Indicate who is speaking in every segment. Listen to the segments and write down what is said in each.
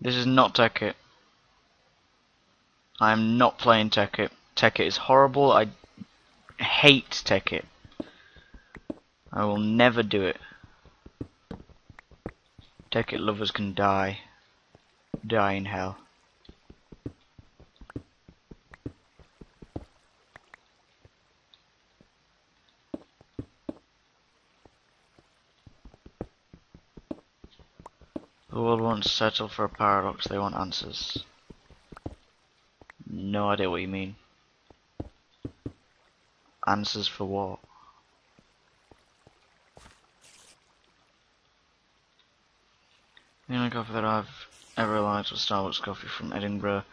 Speaker 1: This is not Tekkit. I am not playing Tekkit. Tekkit is horrible. I hate Tekkit. I will never do it. Tekkit lovers can die. Die in hell. The world won't settle for a paradox, they want answers. No idea what you mean. Answers for what? The only coffee that I've ever liked was Starbucks coffee from Edinburgh.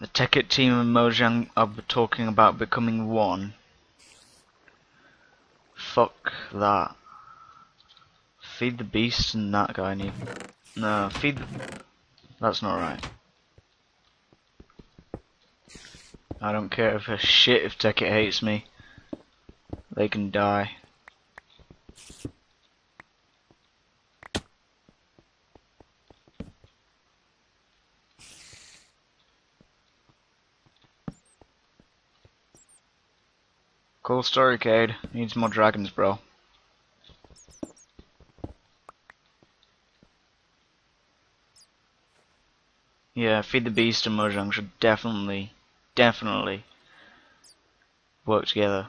Speaker 1: The Tekkit team and Mojang are talking about becoming one. Fuck that. Feed the beast and that guy need. No, feed. That's not right. I don't care if a shit if Tekkit hates me. They can die. Cool story, Cade. Needs more dragons, bro. Yeah, Feed the Beast and Mojang should definitely, definitely work together.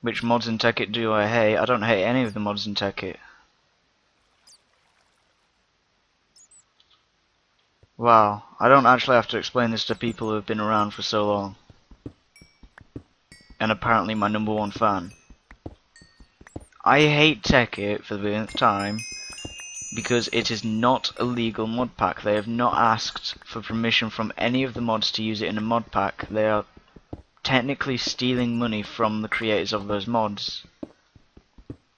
Speaker 1: Which mods in Tekkit do I hate? I don't hate any of the mods in Tekkit. Wow, I don't actually have to explain this to people who have been around for so long. And apparently my number one fan. I hate Tekkit for the millionth time because it is not a legal mod pack. They have not asked for permission from any of the mods to use it in a mod pack. They are technically stealing money from the creators of those mods.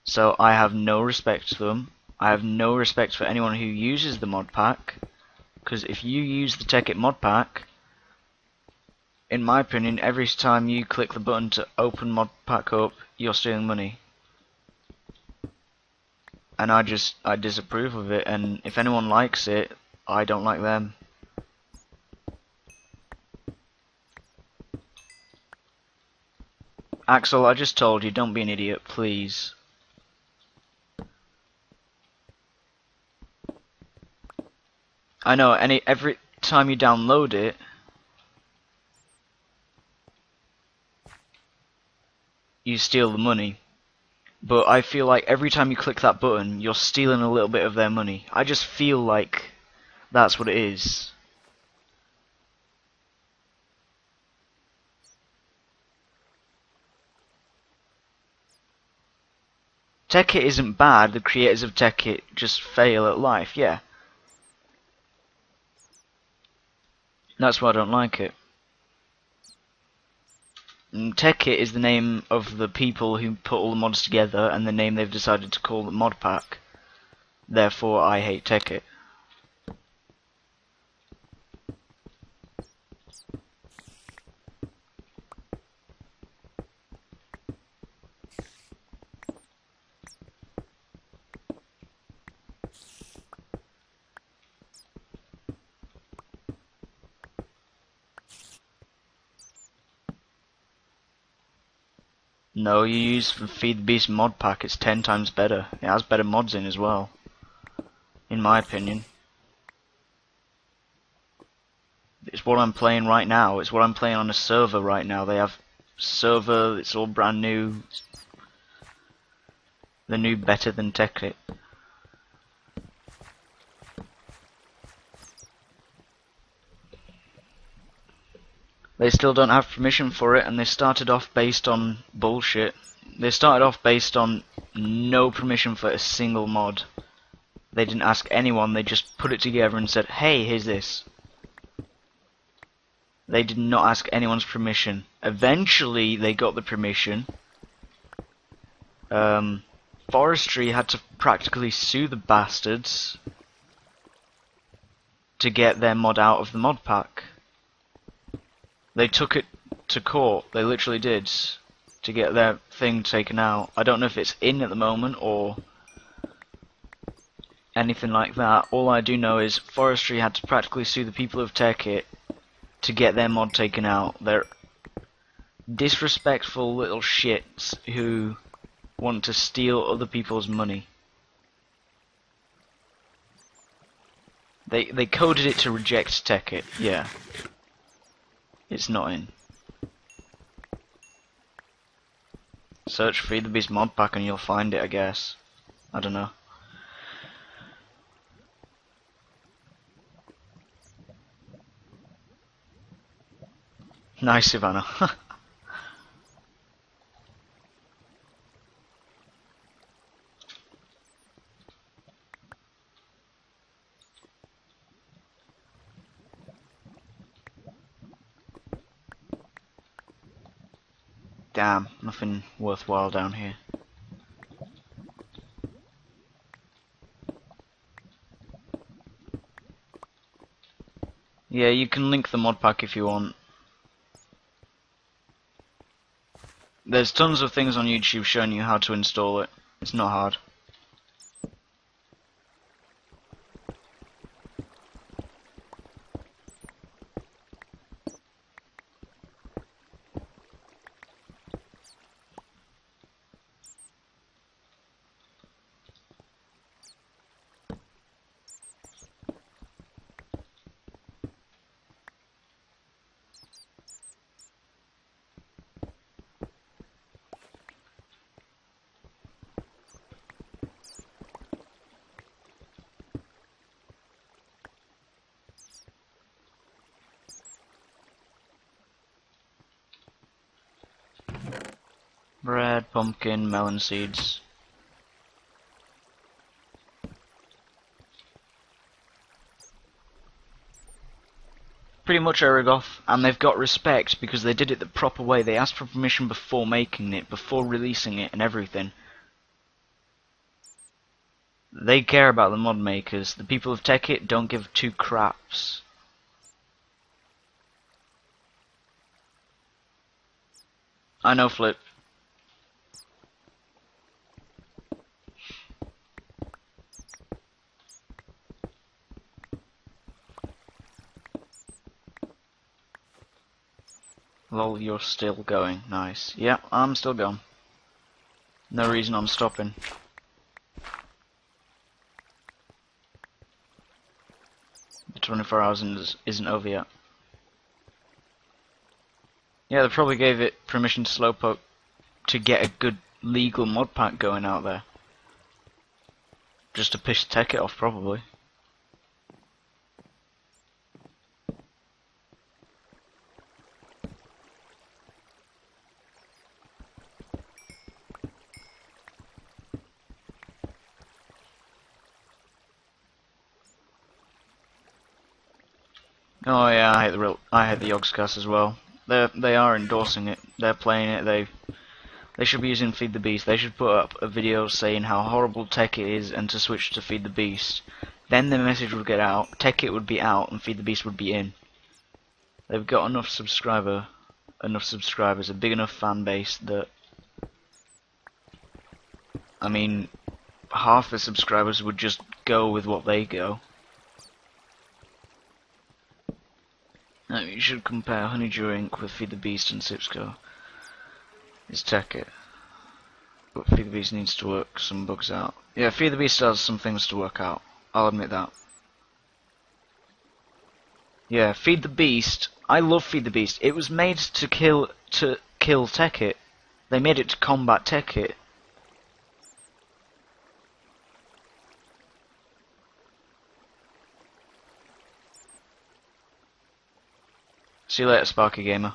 Speaker 1: So I have no respect for them. I have no respect for anyone who uses the mod pack. Because if you use the Tekkit mod pack, in my opinion, every time you click the button to open mod pack up, you're stealing money and I just I disapprove of it and if anyone likes it I don't like them. Axel I just told you don't be an idiot please. I know any every time you download it you steal the money but I feel like every time you click that button, you're stealing a little bit of their money. I just feel like that's what it is. Tekkit isn't bad, the creators of Tekkit just fail at life, yeah. That's why I don't like it. Mm, Tekkit is the name of the people who put all the mods together and the name they've decided to call the mod pack. Therefore, I hate Tekkit. No, you use Feed the Beast mod pack, it's 10 times better. It has better mods in as well. In my opinion. It's what I'm playing right now. It's what I'm playing on a server right now. They have server, it's all brand new. The new better than Tekkit. They still don't have permission for it, and they started off based on bullshit. They started off based on no permission for a single mod. They didn't ask anyone, they just put it together and said, hey, here's this. They did not ask anyone's permission. Eventually, they got the permission. Um, Forestry had to practically sue the bastards to get their mod out of the mod pack. They took it to court. They literally did to get their thing taken out. I don't know if it's in at the moment or anything like that. All I do know is Forestry had to practically sue the people of Tekkit to get their mod taken out. They're disrespectful little shits who want to steal other people's money. They they coded it to reject Tekkit, yeah. It's not in. Search Feed the Beast mod pack and you'll find it, I guess. I don't know. Nice, Ivana. nothing worthwhile down here. Yeah, you can link the mod pack if you want. There's tons of things on YouTube showing you how to install it. It's not hard. Bread, pumpkin, melon seeds. Pretty much Erigoth, and they've got respect because they did it the proper way. They asked for permission before making it, before releasing it and everything. They care about the mod makers. The people of Tekkit don't give two craps. I know, Flip. Lol, you're still going. Nice. Yeah, I'm still going. No reason I'm stopping. The 24 hours is, isn't over yet. Yeah, they probably gave it permission to Slowpoke to get a good legal mod pack going out there. Just to piss Tekkit off, probably. Oh yeah, I hate the real, I hate the Yogscast as well. They they are endorsing it. They're playing it. They they should be using Feed the Beast. They should put up a video saying how horrible Tekkit is and to switch to Feed the Beast. Then the message would get out. Tekkit would be out and Feed the Beast would be in. They've got enough subscriber, enough subscribers, a big enough fan base that I mean, half the subscribers would just go with what they go. No, you should compare Honeydew Inc. with Feed the Beast and Sipsco. It's Tekkit. But Feed the Beast needs to work some bugs out. Yeah, Feed the Beast has some things to work out. I'll admit that. Yeah, Feed the Beast. I love Feed the Beast. It was made to kill to kill Tekkit. They made it to combat Tekkit. See you later, Sparky Gamer.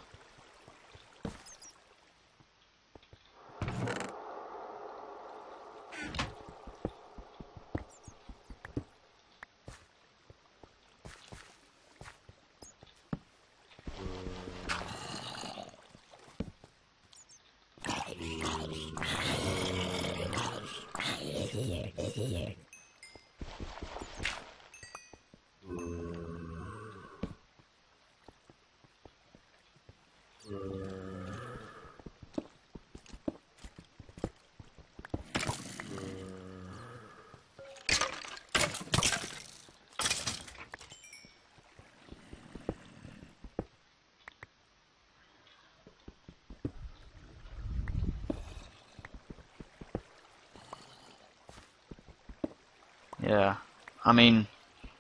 Speaker 1: Yeah. I mean,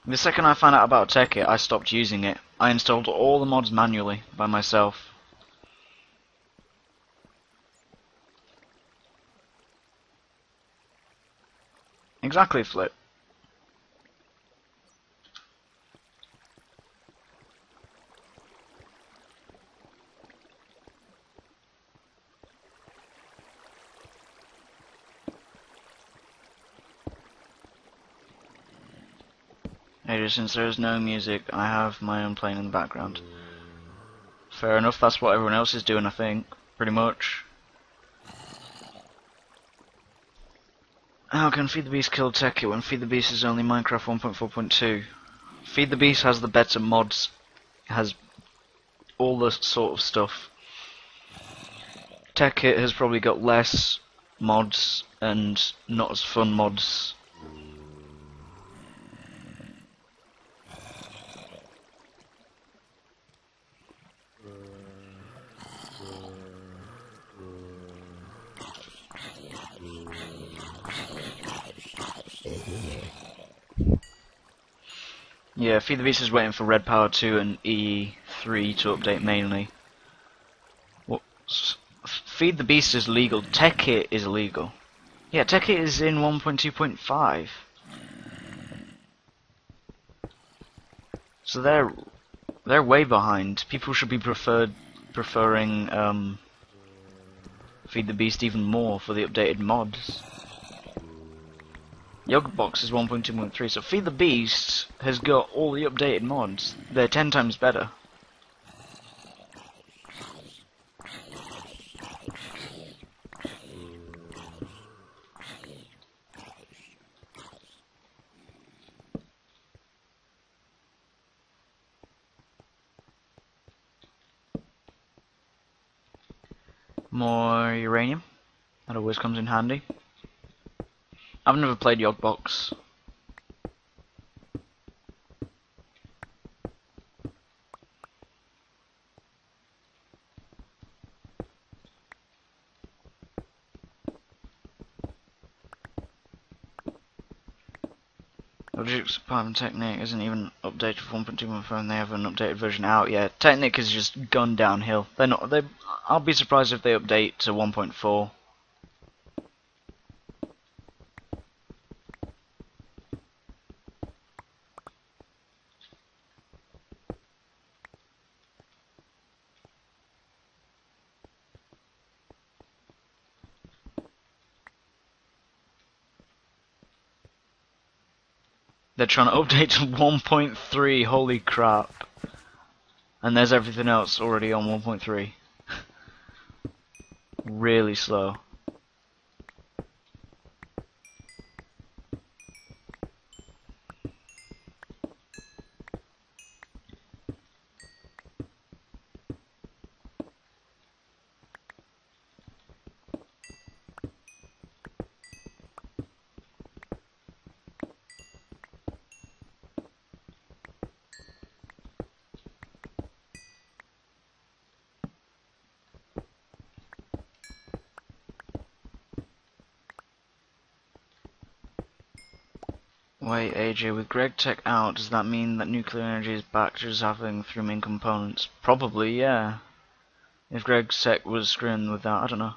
Speaker 1: the second I found out about Tekkit, I stopped using it. I installed all the mods manually by myself. Exactly, Flip. Since there is no music, I have my own playing in the background. Fair enough, that's what everyone else is doing, I think. Pretty much. How can Feed the Beast kill Tekkit when Feed the Beast is only Minecraft 1.4.2? Feed the Beast has the better mods, has all the sort of stuff. Tekkit has probably got less mods and not as fun mods. Yeah, Feed the Beast is waiting for RedPower 2 and E3 to update mainly. What? Feed the Beast is legal. Tekkit is illegal. Yeah, Tekkit is in 1.2.5. So they're they're way behind. People should be preferred preferring um, Feed the Beast even more for the updated mods. Yogbox is 1.2.3, so Feed the Beast has got all the updated mods. They're 10 times better. More uranium. That always comes in handy. I've never played Yogbox. Logic's Python Technic isn't even updated for 1.2.4 and they have an updated version out yet. Technic has just gone downhill. They're not they I'll be surprised if they update to 1.4. They're trying to update to 1.3, holy crap. And there's everything else already on 1.3. really slow. Wait, AJ, with GregTech out, does that mean that nuclear energy is back to having three main components? Probably, yeah. If GregTech was screwing with that, I don't know.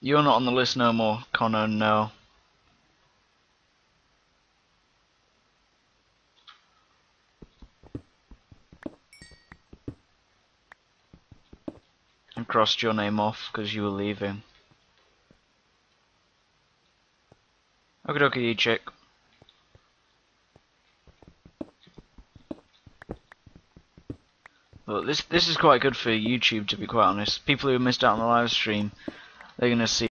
Speaker 1: You're not on the list no more, Connor, no. Crossed your name off because you were leaving. Okie dokie, you chick. But this this is quite good for YouTube to be quite honest. People who missed out on the live stream, they're gonna see